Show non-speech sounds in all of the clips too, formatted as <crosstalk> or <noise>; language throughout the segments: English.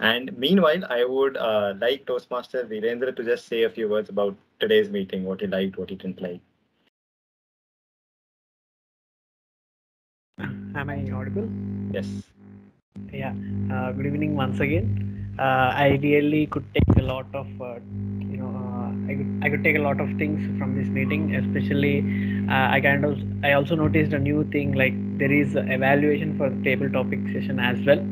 And meanwhile, I would uh, like Toastmaster Veerandra to just say a few words about today's meeting, what he liked, what he didn't like. Am I audible? Yes. Yeah. Uh, good evening once again. Uh, I really could take a lot of, uh, you know, uh, I could I could take a lot of things from this meeting. Especially, uh, I kind of I also noticed a new thing like there is evaluation for the table topic session as well.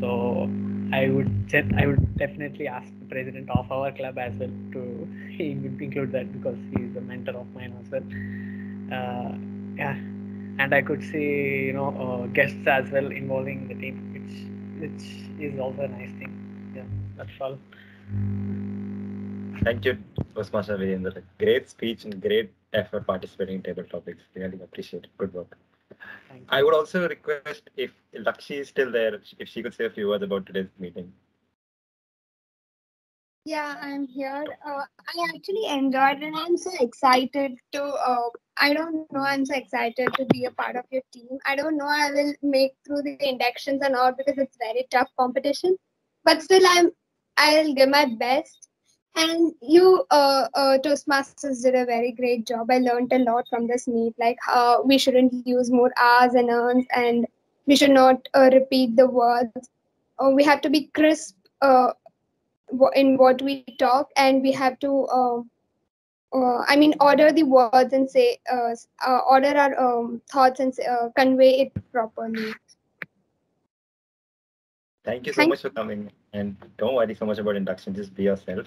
So I would I would definitely ask the president of our club as well to <laughs> include that because he is a mentor of mine as well. Uh, yeah and I could see you know uh, guests as well involving the team, which which is also a nice thing. Yeah, that's all. Thank you, Toastmaster Veerandra. Great speech and great effort participating in table topics. Really appreciate it. Good work. I would also request if Lakshi is still there, if she could say a few words about today's meeting. Yeah, I'm here. Uh, I actually enjoyed and I'm so excited to, uh, I don't know, I'm so excited to be a part of your team. I don't know I will make through the inductions and all because it's very tough competition, but still I'm, I'll give my best. And you, uh, uh, Toastmasters did a very great job. I learned a lot from this meet, like how we shouldn't use more R's and N's and we should not uh, repeat the words. Uh, we have to be crisp uh, in what we talk and we have to uh, uh, i mean order the words and say uh, uh order our um, thoughts and uh, convey it properly thank you so Thank much for coming and don't worry so much about induction just be yourself